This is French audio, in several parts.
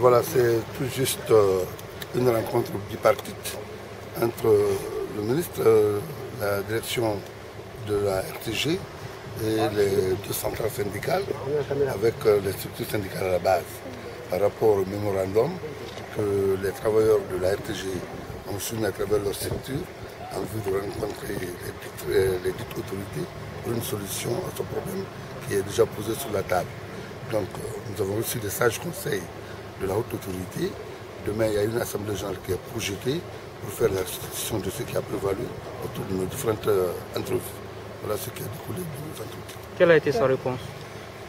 Voilà, c'est tout juste euh, une rencontre bipartite entre le ministre, euh, la direction de la RTG et les deux centrales syndicales avec euh, les structures syndicales à la base par rapport au mémorandum que les travailleurs de la RTG ont soumis à travers leur structure en vue de rencontrer les dites, autorités pour une solution à ce problème qui est déjà posé sur la table. Donc nous avons reçu des sages conseils de la haute autorité. Demain, il y a une assemblée générale qui est projetée pour faire la restitution de ce qui a prévalu autour de nos différentes euh, entrevues. Voilà ce qui a découlé de nos entretiens. Quelle a été sa réponse?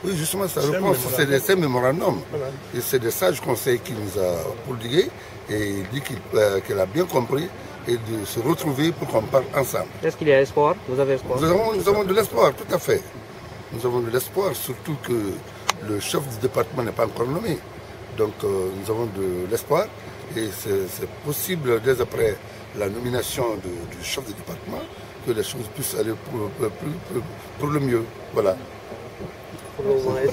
Oui, justement, sa réponse, c'est des mémorandums. Et c'est des sages conseils qu'il nous a prodigués et il dit euh, qu'il a bien compris et de se retrouver pour qu'on parle ensemble. Est-ce qu'il y a espoir? Vous avez espoir? Nous avons, nous avons de l'espoir, tout à fait. Nous avons de l'espoir, surtout que le chef du département n'est pas encore nommé. Donc euh, nous avons de l'espoir et c'est possible dès après la nomination du chef de département que les choses puissent aller pour, le mieux. Voilà. Le,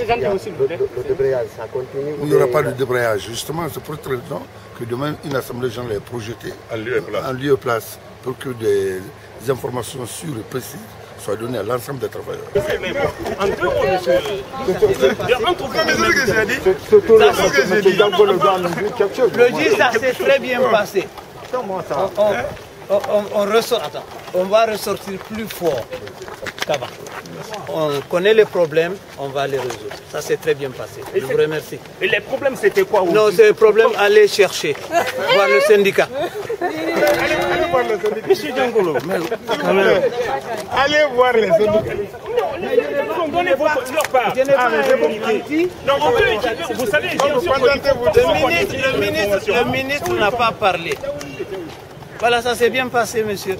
débrayage, ça continue Il n'y aura pas de débrayage. Justement, c'est pour cette raison que demain, une assemblée générale est projetée en lieu et place pour que des informations sûres et précises soit donné à l'ensemble des travailleurs. Le dit, ça s'est très bien passé. On, on, ressort, attends, on va ressortir plus fort On connaît les problèmes, on va les résoudre. Ça s'est très bien passé. Je vous remercie. Et les problèmes, c'était quoi Non, c'est le problème, aller chercher, voir le syndicat. Allez, voir le syndicat. Monsieur Djangolo, allez voir les syndicats. Donnez leur part. Ah, non, on peut, vous savez, le ministre n'a pas parlé. Voilà, ça s'est bien passé, monsieur.